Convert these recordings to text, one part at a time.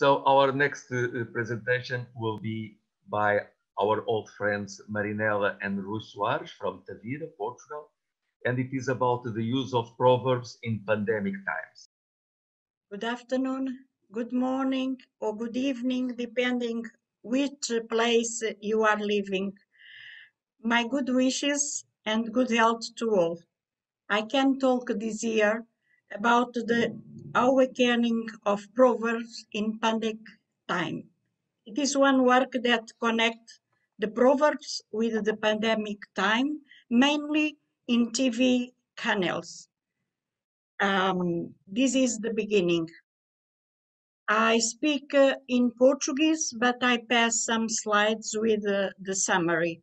So our next uh, presentation will be by our old friends Marinella and Rui Soares from Tavira, Portugal, and it is about the use of proverbs in pandemic times. Good afternoon, good morning, or good evening, depending which place you are living. My good wishes and good health to all. I can talk this year about the awakening of proverbs in pandemic time. It is one work that connects the proverbs with the pandemic time, mainly in TV channels. Um, this is the beginning. I speak uh, in Portuguese, but I pass some slides with uh, the summary.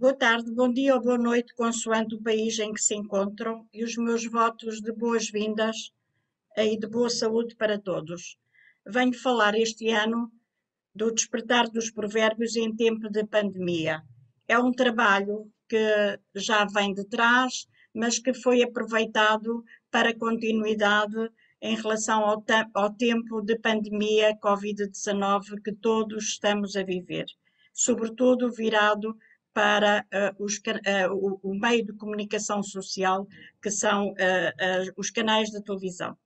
Boa tarde, bom dia ou boa noite, consoante o país em que se encontram, e os meus votos de boas-vindas e de boa saúde para todos. Venho falar este ano do despertar dos provérbios em tempo de pandemia. É um trabalho que já vem de trás, mas que foi aproveitado para continuidade em relação ao, ao tempo de pandemia Covid-19 que todos estamos a viver, sobretudo virado para uh, os, uh, o, o, meio de comunicação social, que são uh, os canais de televisão.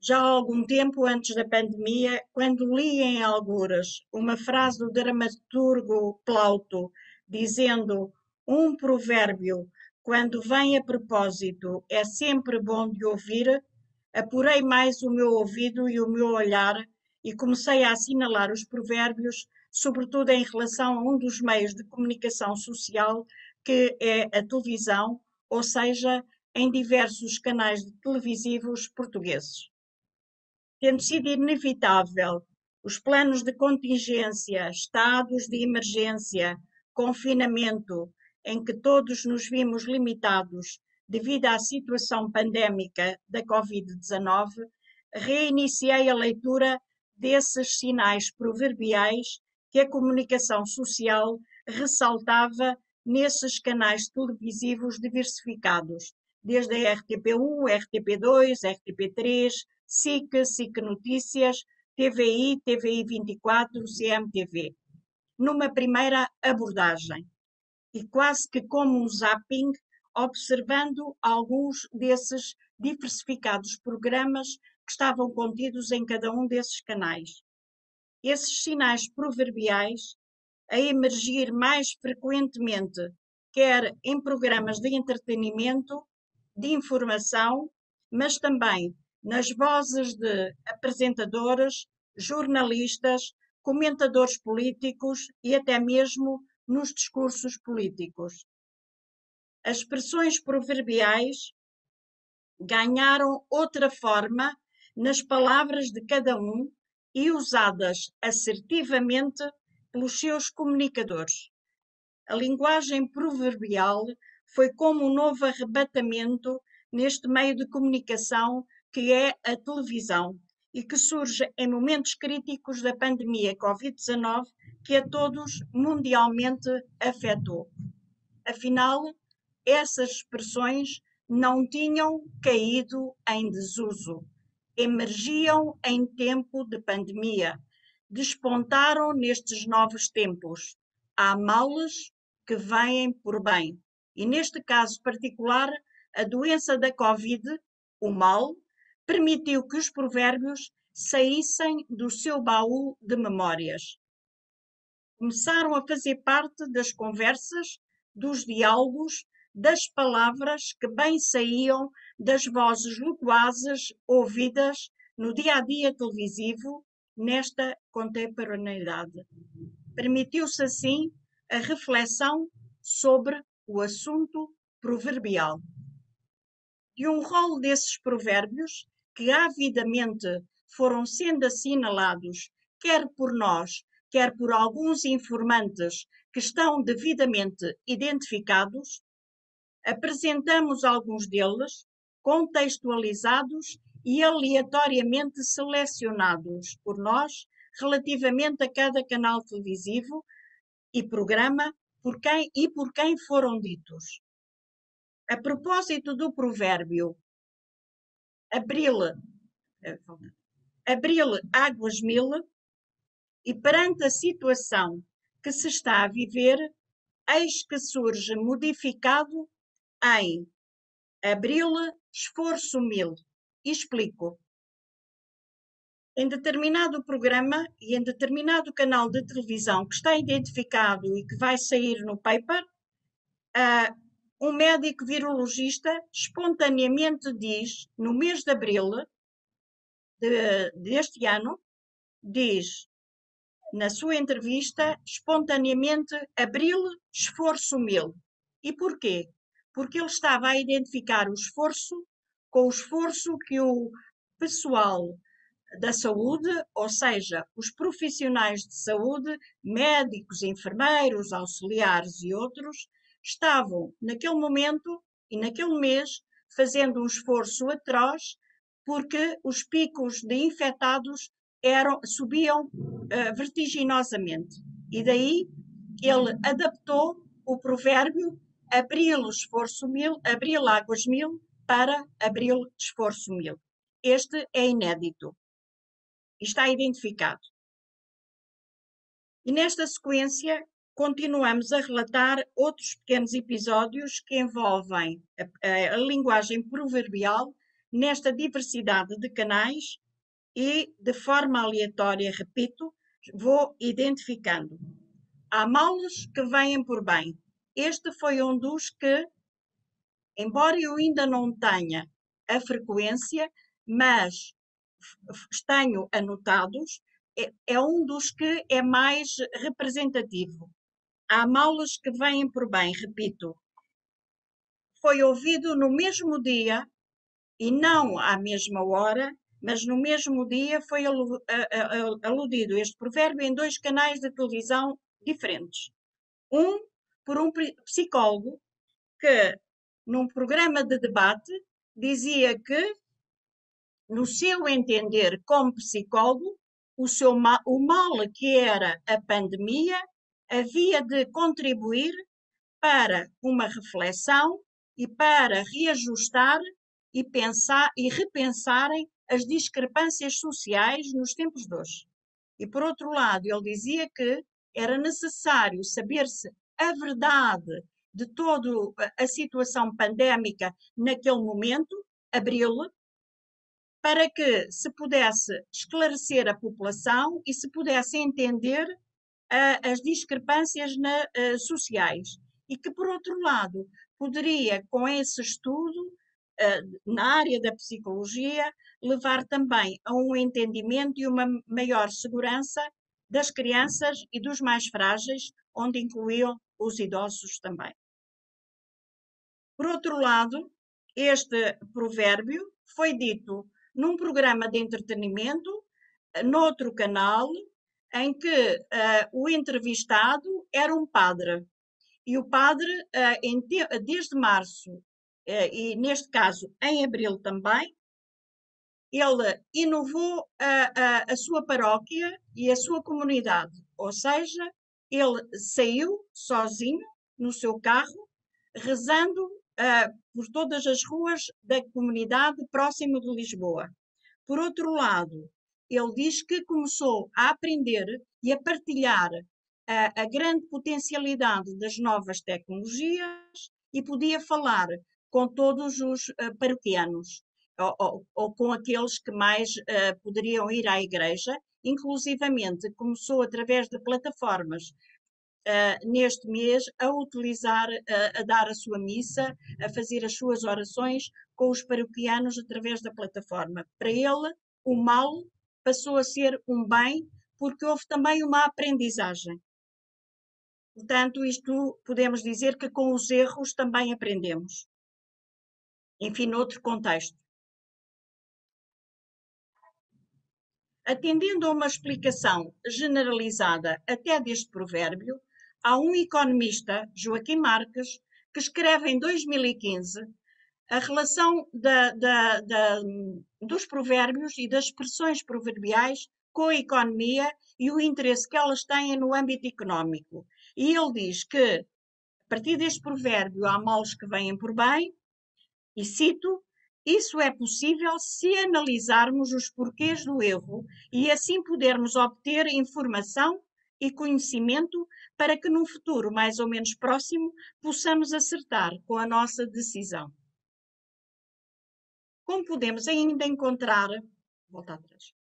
Já há algum tempo antes da pandemia, quando li em alguras uma frase do dramaturgo Plauto dizendo um provérbio, quando vem a propósito, é sempre bom de ouvir, apurei mais o meu ouvido e o meu olhar e comecei a assinalar os provérbios sobretudo em relação a um dos meios de comunicação social que é a televisão, ou seja, em diversos canais televisivos portugueses. Tendo sido inevitável os planos de contingência, estados de emergência, confinamento, em que todos nos vimos limitados devido à situação pandémica da Covid-19, reiniciei a leitura desses sinais proverbiais que a comunicação social ressaltava nesses canais televisivos diversificados, desde a RTP1, RTP2, RTP3, SIC, SIC Notícias, TVI, TVI 24, CMTV. Numa primeira abordagem, e quase que como um zapping, observando alguns desses diversificados programas que estavam contidos em cada um desses canais esses sinais proverbiais a emergir mais frequentemente, quer em programas de entretenimento, de informação, mas também nas vozes de apresentadores, jornalistas, comentadores políticos e até mesmo nos discursos políticos. As expressões proverbiais ganharam outra forma nas palavras de cada um e usadas assertivamente pelos seus comunicadores. A linguagem proverbial foi como um novo arrebatamento neste meio de comunicação que é a televisão e que surge em momentos críticos da pandemia Covid-19 que a todos mundialmente afetou. Afinal, essas expressões não tinham caído em desuso emergiam em tempo de pandemia, despontaram nestes novos tempos. Há males que vêm por bem. E neste caso particular, a doença da Covid, o mal, permitiu que os provérbios saíssem do seu baú de memórias. Começaram a fazer parte das conversas, dos diálogos, das palavras que bem saíam das vozes loquazes ouvidas no dia a dia televisivo nesta contemporaneidade. Permitiu-se assim a reflexão sobre o assunto proverbial. De um rol desses provérbios que avidamente foram sendo assinalados, quer por nós, quer por alguns informantes que estão devidamente identificados, apresentamos alguns deles contextualizados e aleatoriamente selecionados por nós relativamente a cada canal televisivo e programa por quem e por quem foram ditos. a propósito do provérbio abril, abril águas mil, e perante a situação que se está a viver, eis que surge modificado em abril esforço mil. explico. Em determinado programa e em determinado canal de televisão que está identificado e que vai sair no paper, uh, um médico virologista espontaneamente diz, no mês de abril de, deste ano, diz na sua entrevista, espontaneamente, abril, esforço mil. E porquê? Porque ele estava a identificar o esforço com o esforço que o pessoal da saúde, ou seja, os profissionais de saúde, médicos, enfermeiros, auxiliares e outros, estavam naquele momento e naquele mês fazendo um esforço atroz porque os picos de infectados eram, subiam uh, vertiginosamente. E daí ele adaptou o provérbio abril esforço mil, abril águas mil para abril esforço mil. Este é inédito está identificado. E nesta sequência continuamos a relatar outros pequenos episódios que envolvem a, a, a linguagem proverbial nesta diversidade de canais e, de forma aleatória, repito, vou identificando. Há males que vêm por bem. Este foi um dos que, embora eu ainda não tenha a frequência, mas tenho anotados, é, é um dos que é mais representativo. Há males que vêm por bem, repito. Foi ouvido no mesmo dia e não à mesma hora, mas no mesmo dia foi aludido este provérbio em dois canais de televisão diferentes. Um por um psicólogo que, num programa de debate, dizia que, no seu entender como psicólogo, o, seu mal, o mal que era a pandemia havia de contribuir para uma reflexão e para reajustar e pensar e repensarem as discrepâncias sociais nos tempos de hoje. E por outro lado, ele dizia que era necessário saber-se a verdade de toda a situação pandémica naquele momento, abril, para que se pudesse esclarecer a população e se pudesse entender as discrepâncias na, uh, sociais. E que, por outro lado, poderia, com esse estudo uh, na área da psicologia, levar também a um entendimento e uma maior segurança das crianças e dos mais frágeis, onde incluíam os idosos também. Por outro lado, este provérbio foi dito num programa de entretenimento, noutro canal, em que uh, o entrevistado era um padre. E o padre, uh, desde março, uh, e neste caso em abril também, ele inovou a, a, a, sua paróquia e a sua comunidade. Ou seja, ele saiu sozinho no seu carro, rezando por todas as ruas da comunidade próxima de Lisboa. Por outro lado, ele diz que começou a aprender e a partilhar a, a grande potencialidade das novas tecnologias e podia falar com todos os uh, paroquianos ou, ou, com aqueles que mais uh, poderiam ir à igreja, inclusivamente começou através de plataformas uh, neste mês a utilizar, uh, a dar a sua missa, a fazer as suas orações com os paroquianos através da plataforma. Para ele, o mal passou a ser um bem porque houve também uma aprendizagem. Portanto, isto podemos dizer que com os erros também aprendemos. Enfim, noutro contexto. Atendendo a uma explicação generalizada até deste provérbio, há um economista, Joaquim Marques, que escreve em 2015 a relação da, da, da, dos provérbios e das expressões proverbiais com a economia e o interesse que elas têm no âmbito económico. E ele diz que partir deste provérbio, há males que vêm por bem, e cito: Isso é possível se analisarmos os porquês do erro e assim podermos obter informação e conhecimento para que num futuro mais ou menos próximo possamos acertar com a nossa decisão. Como podemos ainda encontrar. Volta atrás.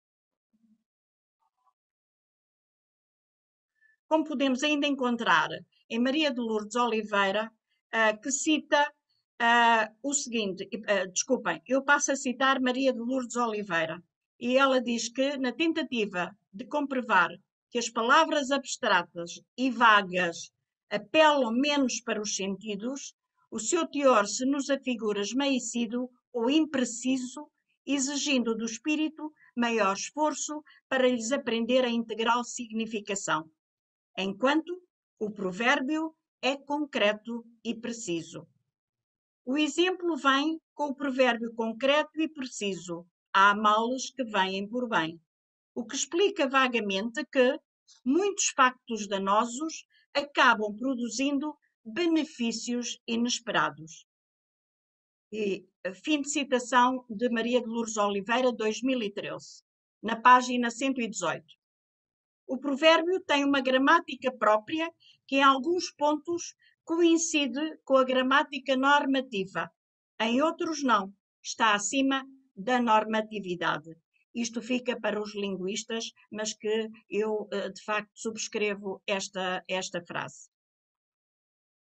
Como podemos ainda encontrar em Maria de Lourdes Oliveira, uh, que cita uh, o seguinte: uh, desculpem, eu passo a citar Maria de Lourdes Oliveira, e ela diz que, na tentativa de comprovar que as palavras abstratas e vagas apelam menos para os sentidos, o seu teor se nos afigura esmaecido ou impreciso, exigindo do espírito maior esforço para lhes aprender a integral significação, enquanto o provérbio é concreto e preciso. O exemplo vem com o provérbio concreto e preciso: há males que vêm por bem o que explica vagamente que muitos factos danosos acabam produzindo benefícios inesperados. E fim de citação de Maria de Lourdes Oliveira, 2013, na página 118. O provérbio tem uma gramática própria que, em alguns pontos, coincide com a gramática normativa, em outros, não, está acima da normatividade. Isto fica para os linguistas, mas que eu, eh, de facto, subscrevo esta, esta frase.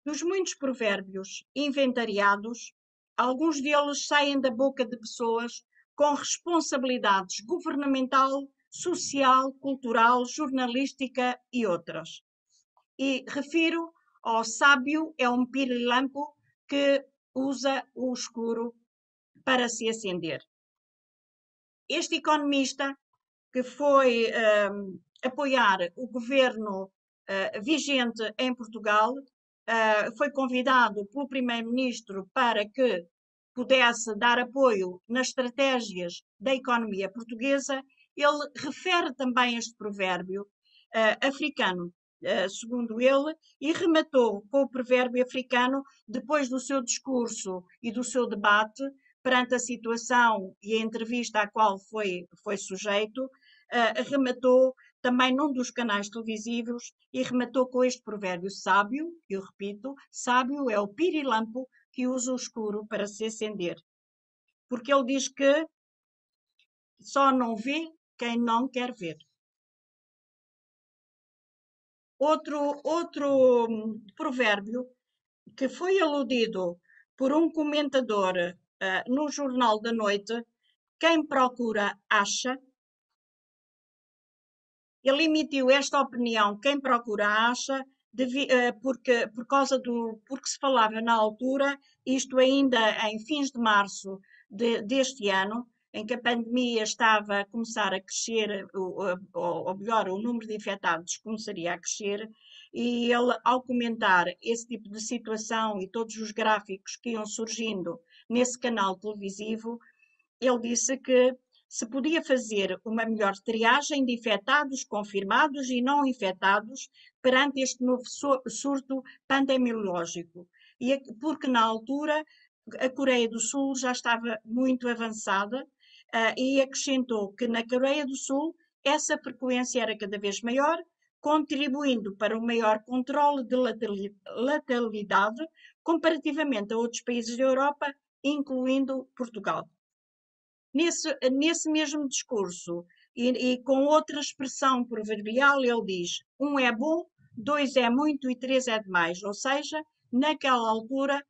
Dos muitos provérbios inventariados, alguns deles saem da boca de pessoas com responsabilidades governamental, social, cultural, jornalística e outras. E refiro ao sábio é um pirilampo que usa o escuro para se acender este economista que foi uh, apoiar o governo uh, vigente em Portugal uh, foi convidado pelo primeiro-ministro para que pudesse dar apoio nas estratégias da economia portuguesa. Ele refere também este provérbio africano, segundo ele, e rematou com o provérbio africano depois do seu discurso e do seu debate perante a situação e a entrevista à qual foi, foi sujeito, uh, rematou também num dos canais televisivos e rematou com este provérbio sábio, eu repito, sábio é o pirilampo que usa o escuro para se acender. Porque ele diz que só não vê quem não quer ver. Outro, outro hum, provérbio que foi aludido por um comentador uh, no Jornal da Noite, quem procura acha. Ele emitiu esta opinião, quem procura acha, uh, porque, por causa do, porque se falava na altura, isto ainda em fins de março de, deste ano, em que a pandemia estava a começar a crescer, ou, ou melhor, o número de infectados começaria a crescer, e ele, ao comentar esse tipo de situação e todos os gráficos que iam surgindo nesse canal televisivo, ele disse que se podia fazer uma melhor triagem de infectados confirmados e não infectados perante este novo surto pandemiológico. E porque na altura a Coreia do Sul já estava muito avançada uh, e acrescentou que na Coreia do Sul essa frequência era cada vez maior, contribuindo para um maior controle de letalidade comparativamente a outros países da Europa incluindo Portugal. Nesse, nesse mesmo discurso e, e com outra expressão proverbial, ele diz: um é bom, dois é muito e três é demais. Ou seja, naquela altura,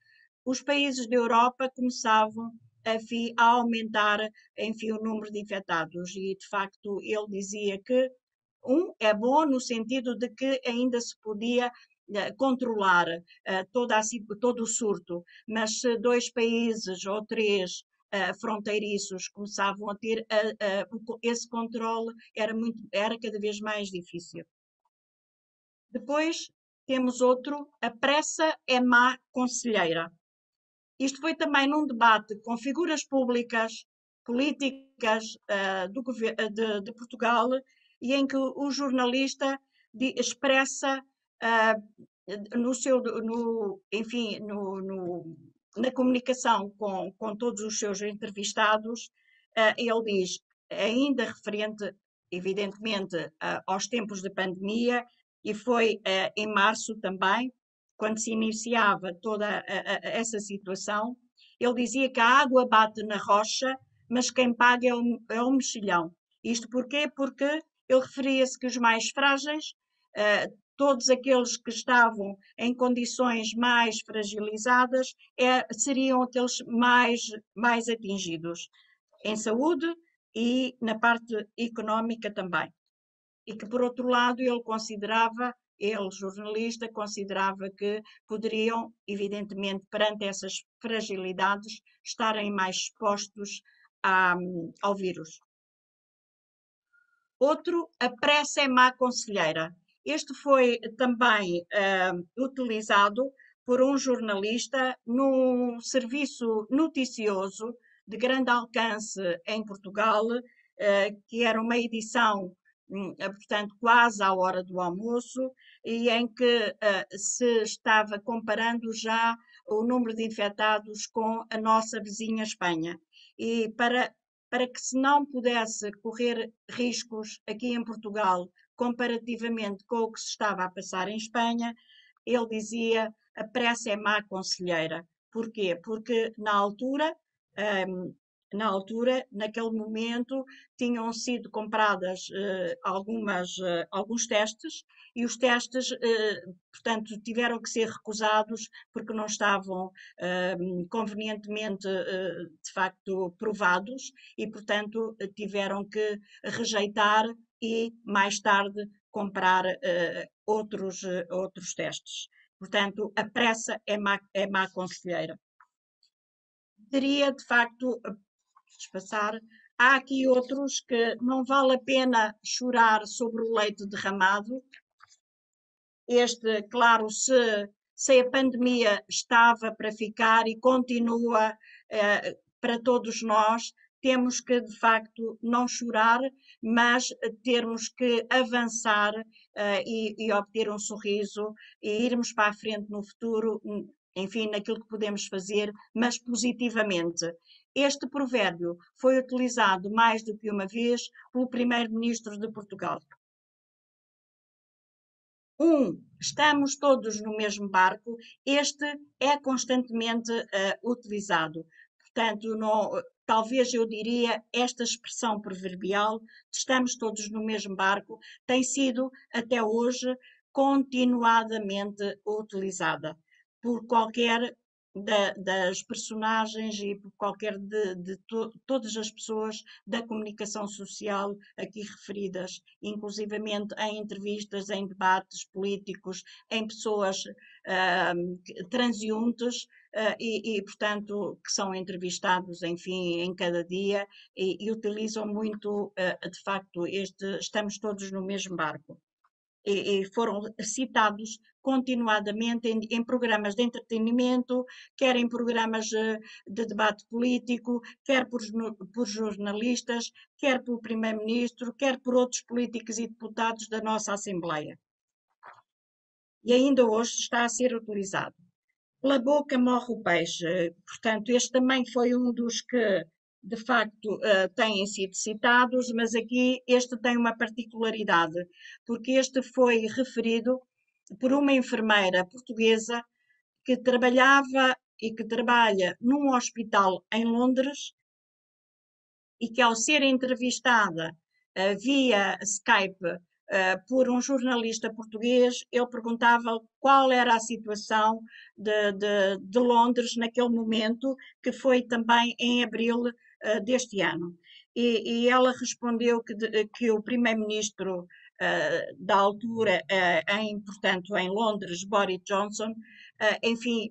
os países da Europa começavam a, a aumentar, enfim, o número de infectados. E, de facto, ele dizia que um é bom no sentido de que ainda se podia eh, controlar uh, toda a, todo o surto, mas se dois países ou três uh, fronteiriços começavam a ter esse controle, era, muito, era cada vez mais difícil. Depois temos outro, a pressa é má conselheira. Isto foi também num debate com figuras públicas, políticas do, de, de, Portugal, e em que o jornalista de, expressa uh, no seu, no, enfim, no, no, na comunicação com, com todos os seus entrevistados, uh, ele diz, ainda referente, evidentemente, uh, aos tempos de pandemia, e foi uh, em março também, quando se iniciava toda essa situação, ele dizia que a água bate na rocha, mas quem paga é o, é o mexilhão. Isto porquê? Porque ele referia-se que os mais frágeis uh, todos aqueles que estavam em condições mais fragilizadas é, seriam aqueles mais, mais atingidos em saúde e na parte económica também. E que, por outro lado, ele considerava, ele, jornalista, considerava que poderiam, evidentemente, perante essas fragilidades, estarem mais expostos a, ao vírus. Outro, a pressa é má conselheira. Este foi também uh, utilizado por um jornalista num serviço noticioso de grande alcance em Portugal, uh, que era uma edição, um, portanto, quase à hora do almoço, e em que uh, se estava comparando já o número de infectados com a nossa vizinha Espanha. E para, para que se não pudesse correr riscos aqui em Portugal comparativamente com o que se estava a passar em Espanha, ele dizia a pressa é má conselheira. Porquê? Porque na altura, um, na altura, naquele momento, tinham sido compradas uh, algumas, uh, alguns testes e os testes, uh, portanto, tiveram que ser recusados porque não estavam hum, convenientemente, de facto, provados e, portanto, tiveram que rejeitar e mais tarde comprar outros, outros testes. Portanto, a pressa é má, é má conselheira. Teria, de facto, passar. Há aqui outros que não vale a pena chorar sobre o leite derramado. Este, claro, se, se a pandemia estava para ficar e continua eh, para todos nós, temos que, de facto, não chorar, mas termos que avançar uh, e, e, obter um sorriso e irmos para a frente no futuro, enfim, naquilo que podemos fazer, mas positivamente. Este provérbio foi utilizado mais do que uma vez pelo primeiro-ministro de Portugal. Um, estamos todos no mesmo barco, este é constantemente uh, utilizado. Portanto, não, talvez eu diria esta expressão proverbial, estamos todos no mesmo barco, tem sido até hoje continuadamente utilizada por qualquer da, das personagens e por qualquer de, de to, todas as pessoas da comunicação social aqui referidas, inclusivamente em entrevistas, em debates políticos, em pessoas uh, uh, e, e, portanto, que são entrevistados, enfim, em cada dia e, e utilizam muito, uh, de facto, este estamos todos no mesmo barco e, foram citados continuadamente em, em, programas de entretenimento, quer em programas eh, de debate político, quer por, por jornalistas, quer pelo Primeiro-Ministro, quer por outros políticos e deputados da nossa Assembleia. E ainda hoje está a ser utilizado. Pela boca morre o peixe. Portanto, este também foi um dos que de facto uh, têm sido citados, mas aqui este tem uma particularidade, porque este foi referido por uma enfermeira portuguesa que trabalhava e que trabalha num hospital em Londres e que ao ser entrevistada uh, via Skype uh, por um jornalista português, ele perguntava qual era a situação de, de, de Londres naquele momento, que foi também em abril uh, deste ano. E, e, ela respondeu que, de, que o primeiro-ministro uh, da altura, uh, em, portanto, em Londres, Boris Johnson, enfim,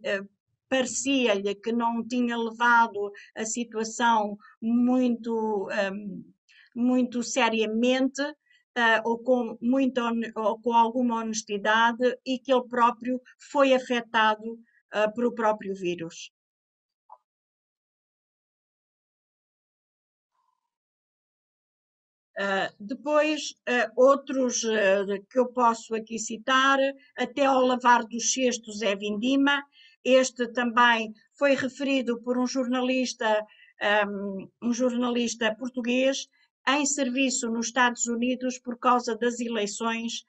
parecia-lhe que não tinha levado a situação muito, um, muito seriamente uh, ou, com muita, ou com alguma honestidade e que ele próprio foi afetado uh, pelo próprio vírus. Uh, depois, uh, outros uh, que eu posso aqui citar, até ao lavar dos cestos é vindima. Este também foi referido por um jornalista, um, um jornalista português, em serviço nos Estados Unidos por causa das eleições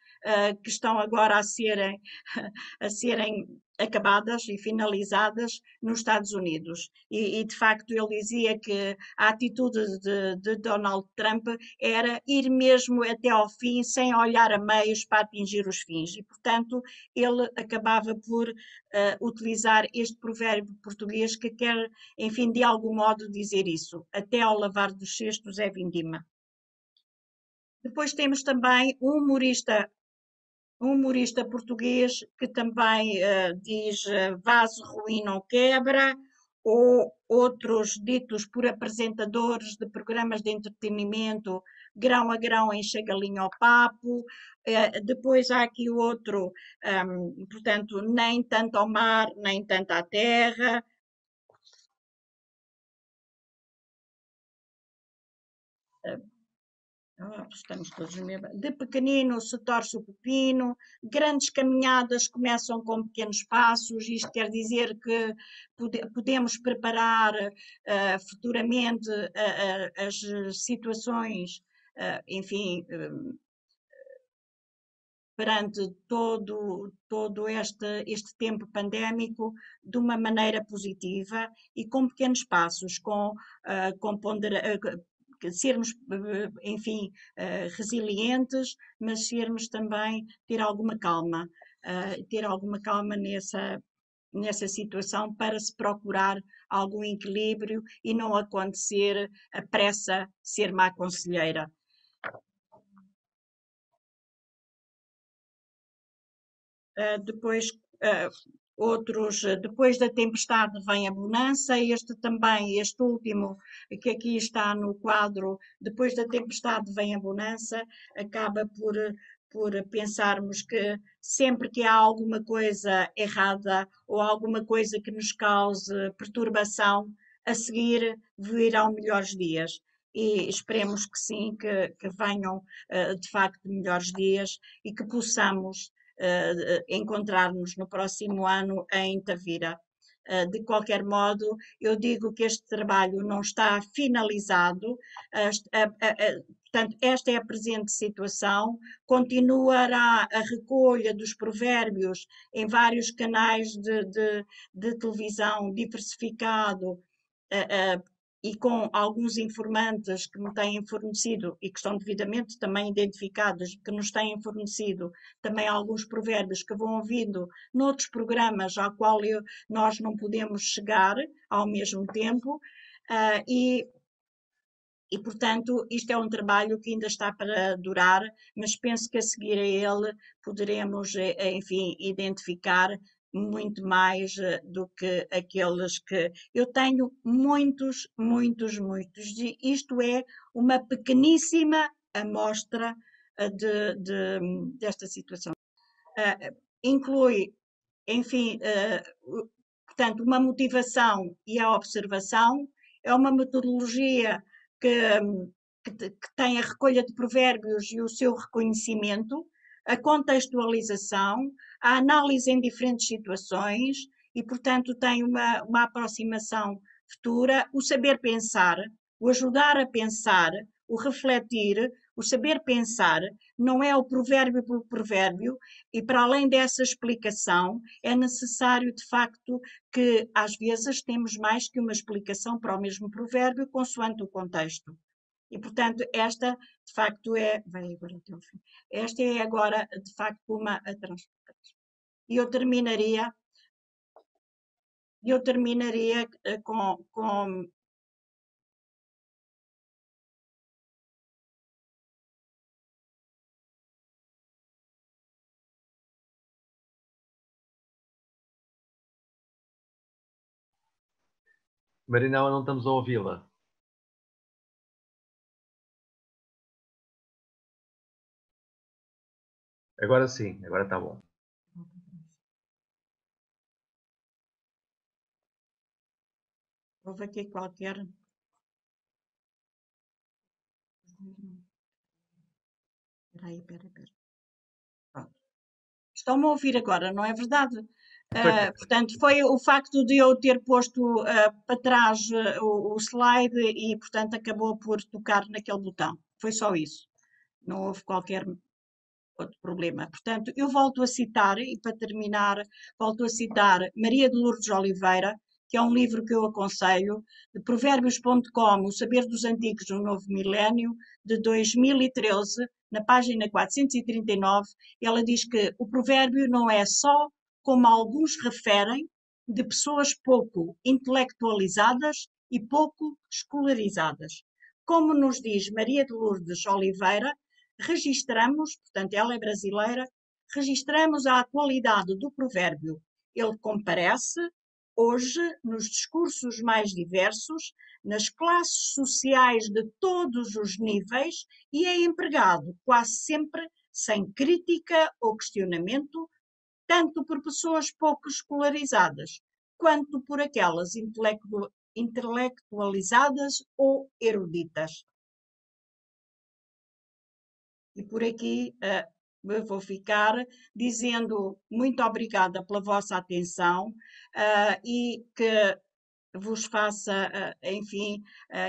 que estão agora a serem, a serem acabadas e finalizadas nos Estados Unidos. E, e, de facto ele dizia que a atitude de, de, Donald Trump era ir mesmo até ao fim sem olhar a meios para atingir os fins. E, portanto, ele acabava por uh, utilizar este provérbio português que quer, enfim, de algum modo dizer isso. Até ao lavar dos cestos é vindima. Depois temos também um humorista um humorista português que também uh, diz uh, vaso ruim não quebra, ou outros ditos por apresentadores de programas de entretenimento, grão a grão enche galinha ao papo. Uh, depois há aqui outro, um, ehm, portanto, nem tanto ao mar, nem tanto à terra. Ah, estamos todos mesmo. De pequenino se torce o pepino, grandes caminhadas começam com pequenos passos, isto quer dizer que pode, podemos preparar uh, futuramente uh, uh, as situações, enfim, perante todo, todo este, este tempo pandémico de uma maneira positiva e com pequenos passos, com, com pondera, sermos, eh, enfim, eh, resilientes, mas sermos também, ter alguma calma, eh, ter alguma calma nessa, nessa situação para se procurar algum equilíbrio e não acontecer a pressa ser má conselheira. depois, outros, eh, depois da tempestade vem a bonança, este também, este último, que aqui está no quadro, depois da tempestade vem a bonança, acaba por, por pensarmos que sempre que há alguma coisa errada ou alguma coisa que nos cause perturbação, a seguir virão melhores dias. E esperemos que sim, que, que venham eh, de facto melhores dias e que possamos uh, encontrar-nos no próximo ano em Tavira. Uh, de qualquer modo, eu digo que este trabalho não está finalizado, portanto, esta é a presente situação. Continuará a recolha dos provérbios em vários canais de, de, de televisão diversificado, e com alguns informantes que me têm fornecido e que estão devidamente também identificados, que nos têm fornecido também alguns provérbios que vão ouvindo noutros programas ao qual eu, nós não podemos chegar ao mesmo tempo uh, e e, portanto, isto é um trabalho que ainda está para durar, mas penso que a seguir a ele poderemos, eh, enfim, identificar muito mais eh, do que aqueles que eu tenho muitos, muitos, muitos. Isto é uma pequeníssima amostra eh, de, de, desta situação. Uh, inclui, enfim, uh, portanto, uma motivação e a observação, é uma metodologia que, que, que tem a recolha de provérbios e o seu reconhecimento, a contextualização, a análise em diferentes situações e, portanto, tem uma, uma aproximação futura, o saber pensar, o ajudar a pensar, o refletir, o saber pensar, não é o provérbio pelo provérbio, e para além dessa explicação, é necessário de facto que às vezes temos mais que uma explicação para o mesmo provérbio, consoante o contexto. E, portanto, esta de facto é. Vai agora até o fim. Esta é agora de facto uma E eu terminaria. Eu terminaria eh, com, com Marinela, não estamos a ouvi-la. Agora sim, agora está bom. Houve aqui qualquer. Espera aí, espera, espera. Pronto. Estão-me a ouvir agora, não é verdade? Uh, portanto, foi o facto de eu ter posto uh, para trás uh, o, o, slide e, portanto, acabou por tocar naquele botão. Foi só isso. Não houve qualquer problema. Portanto, eu volto a citar, e para terminar, volto a citar Maria de Lourdes Oliveira, que é um livro que eu aconselho, de provérbios.com, O Saber dos Antigos no Novo Milénio, de 2013, na página 439, ela diz que o provérbio não é só, como alguns referem, de pessoas pouco intelectualizadas e pouco escolarizadas. Como nos diz Maria de Lourdes Oliveira, registramos, portanto ela é brasileira, registramos a atualidade do provérbio. Ele comparece hoje nos discursos mais diversos, nas classes sociais de todos os níveis e é empregado quase sempre sem crítica ou questionamento, tanto por pessoas pouco escolarizadas, quanto por aquelas intelectualizadas ou eruditas. E por aqui uh, vou ficar dizendo muito obrigada pela vossa atenção uh, e que vos faça, uh, enfim,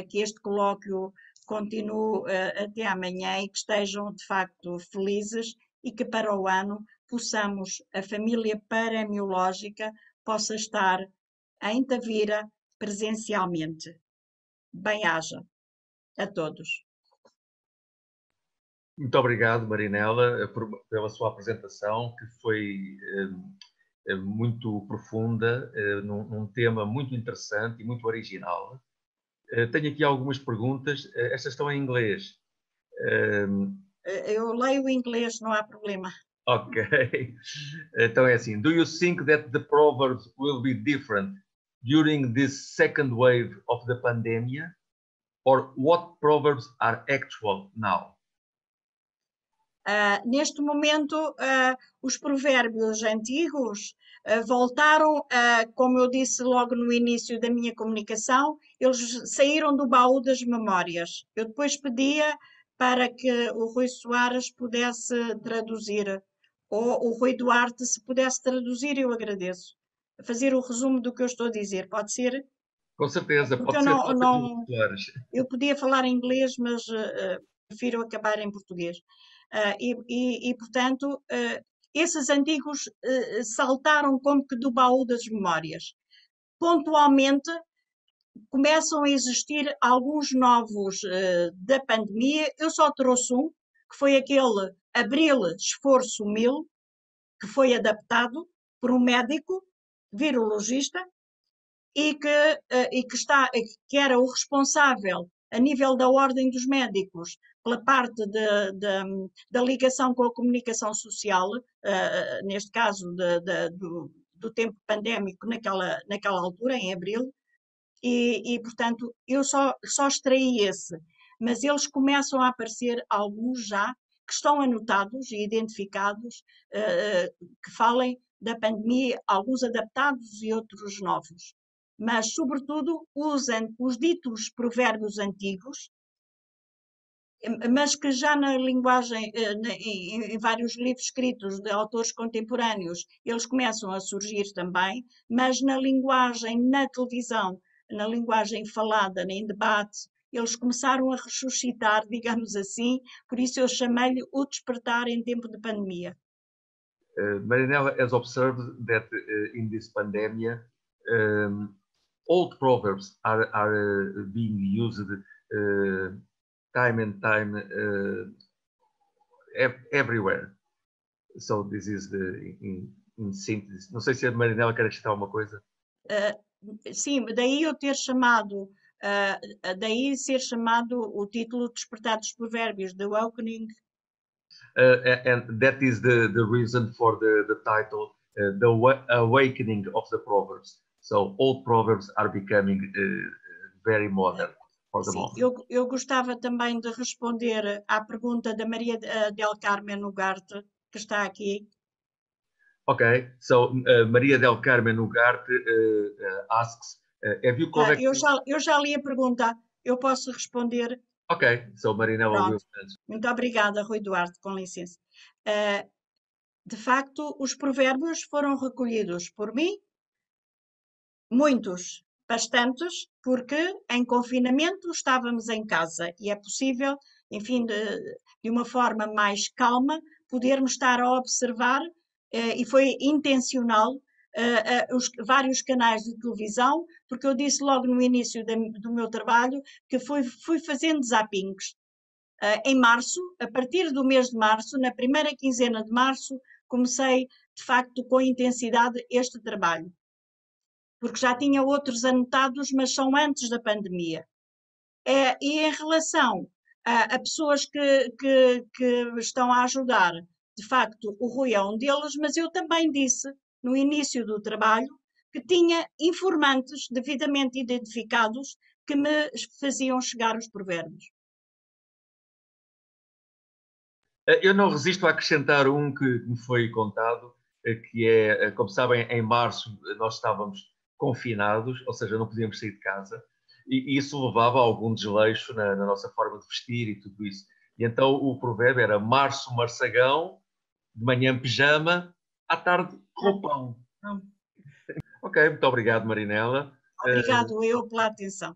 que este colóquio continue até amanhã e que estejam de facto felizes e que para o ano possamos, a família paramiológica possa estar em Tavira presencialmente. Bem-haja a todos. Muito obrigado, Marinela, por, pela sua apresentação, que foi eh, muito profunda, eh, num, num, tema muito interessante e muito original. Eh, tenho aqui algumas perguntas, estas estão em inglês. Eu leio em inglês, não há problema. Ok. Então é assim: Do you think that the proverbs will be different during this second wave of the pandemic? Or what proverbs are actual now? Uh, neste momento, uh, os provérbios antigos uh, voltaram, como eu disse logo no início da minha comunicação, eles saíram do baú das memórias. Eu depois pedia para que o Rui Soares pudesse traduzir, ou o Rui Duarte, se pudesse traduzir, eu agradeço. Fazer o resumo do que eu estou a dizer, pode ser? Com certeza, Porque pode ser. Não, não, eu podia falar em inglês, mas prefiro acabar em português. Uh, e, e, e, portanto, uh, esses antigos uh, saltaram como que do baú das memórias. Pontualmente, começam a existir alguns novos da pandemia. Eu só trouxe um, que foi aquele Abril Esforço Mil, que foi adaptado por um médico virologista e que, e que, está, que era o responsável a nível da Ordem dos Médicos pela parte de, de, da ligação com a comunicação social, uh, neste caso de, do, do, tempo pandémico naquela, naquela altura, em abril, e, e, portanto eu só, só extraí esse, mas eles começam a aparecer alguns já que estão anotados e identificados uh, que falem da pandemia, alguns adaptados e outros novos. Mas, sobretudo, usam os ditos provérbios antigos, mas que já na linguagem, eh, em, vários livros escritos de autores contemporâneos, eles começam a surgir também, mas na linguagem, na televisão, na linguagem falada, em debate, eles começaram a ressuscitar, digamos assim, por isso eu chamei-lhe o despertar em tempo de pandemia. Uh, Marinella has observed that uh, in this pandemic, um, old proverbs are, are uh, being used time and time uh, ev everywhere. So this is the in, in síntese. Não sei se a Marinela quer acrescentar alguma coisa. Uh, sim, daí eu ter chamado, uh, daí ser chamado o título Despertar dos Provérbios, The Awakening. Uh, and that is the, the reason for the, the title, uh, The Awakening of the Proverbs. So old proverbs are becoming uh, very modern. Sim, eu, eu gostava também de responder à pergunta da Maria eh, del Carmen Ugarte, que está aqui. Ok, so uh, Maria del Carmen Ugarte uh, asks, have you corrected... eu, já, eu já li a pergunta, eu posso responder. Ok, sou Marinela. Wilson. Muito obrigada, Rui Duarte, com licença. Uh, de facto, os provérbios foram recolhidos por mim, muitos, bastantes, porque em confinamento estávamos em casa e é possível, enfim, de, de uma forma mais calma, podermos estar a observar, uh, e foi intencional, uh, uh, os vários canais de televisão, porque eu disse logo no início de, do meu trabalho que fui, fui fazendo zappings. em março, a partir do mês de março, na primeira quinzena de março, comecei de facto com intensidade este trabalho. Porque já tinha outros anotados, mas são antes da pandemia. É, e em relação a, a pessoas que, que, que estão a ajudar, de facto, o Rui é um deles, mas eu também disse no início do trabalho, que tinha informantes devidamente identificados que me faziam chegar os provérbios. Eh, eu não resisto a acrescentar um que me foi contado, eh, que é, eh, como sabem, em março nós estávamos confinados, ou seja, não podíamos sair de casa, e isso levava a algum desleixo na, na nossa forma de vestir e tudo isso. E então o provérbio era março, marçagão, de manhã pijama, à tarde roupão. Ok, muito obrigado, Marinela. Obrigado eu pela atenção.